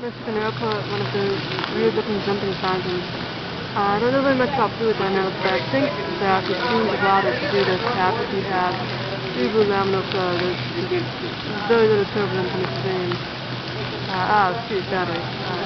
Mexican airport, one of the weird-looking jumping fountains. Uh, I don't know very much about fluid dynamics, but I think that the students of water to do this have if you have tubular laminar flow. There's, there's very little turbulence in the stream. Uh, ah, shoot, battery. Uh,